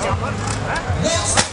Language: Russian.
Next